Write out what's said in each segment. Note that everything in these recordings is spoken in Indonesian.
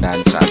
and dancer.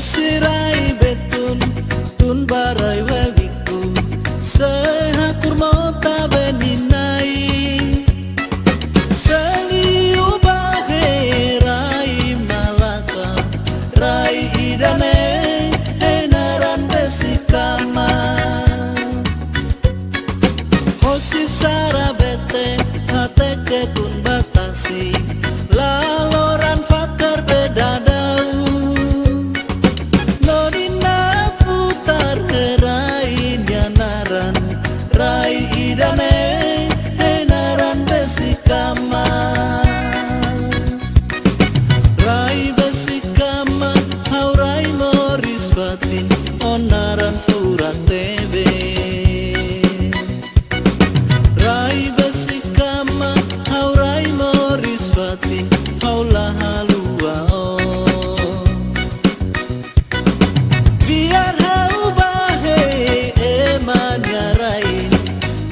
será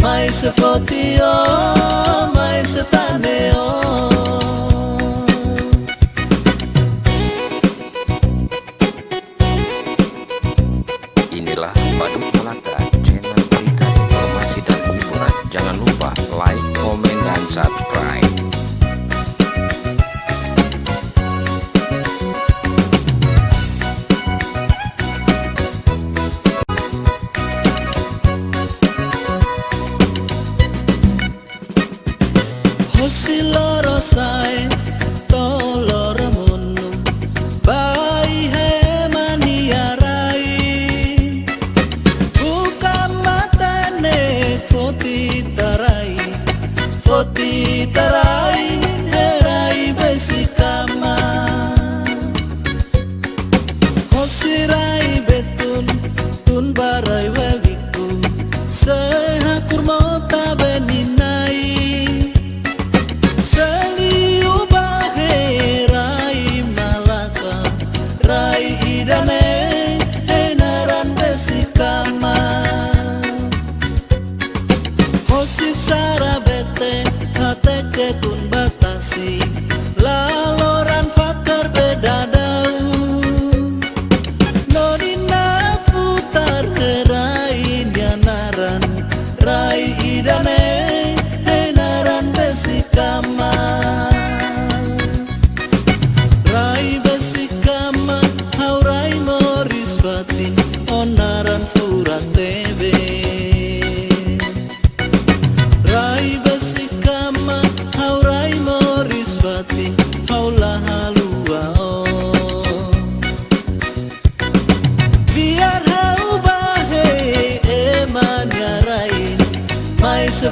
mai mai oh. Inilah Badut Melata channel berita informasi dan hiburan. Jangan lupa like, komen, dan subscribe.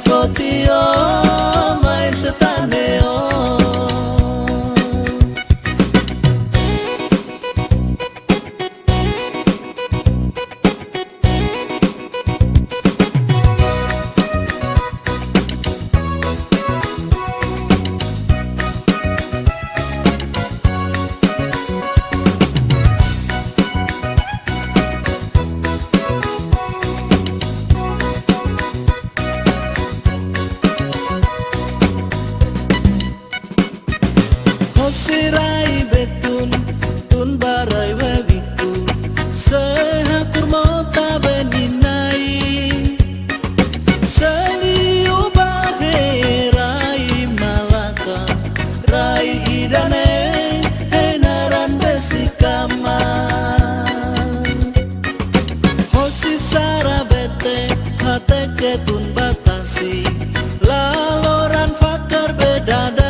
for to you. da da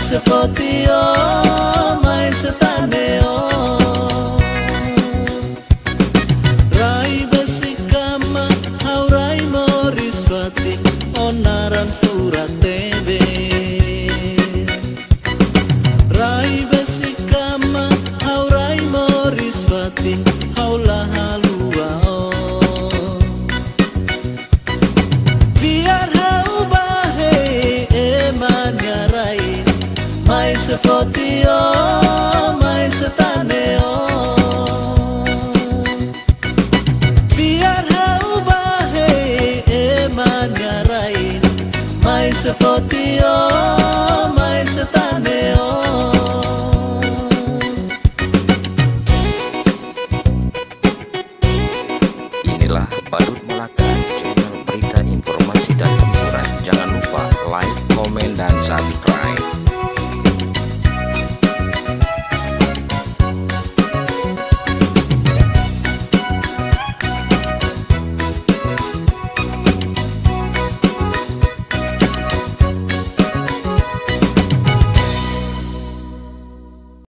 Mai sepotio, mai setaneo Rai σε φωτιό, μα είσαι τα νεό Biar hau bahai eman garai, ma είσαι φωτιό, μα είσαι τα νεό Inilah